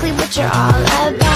exactly what you're all about.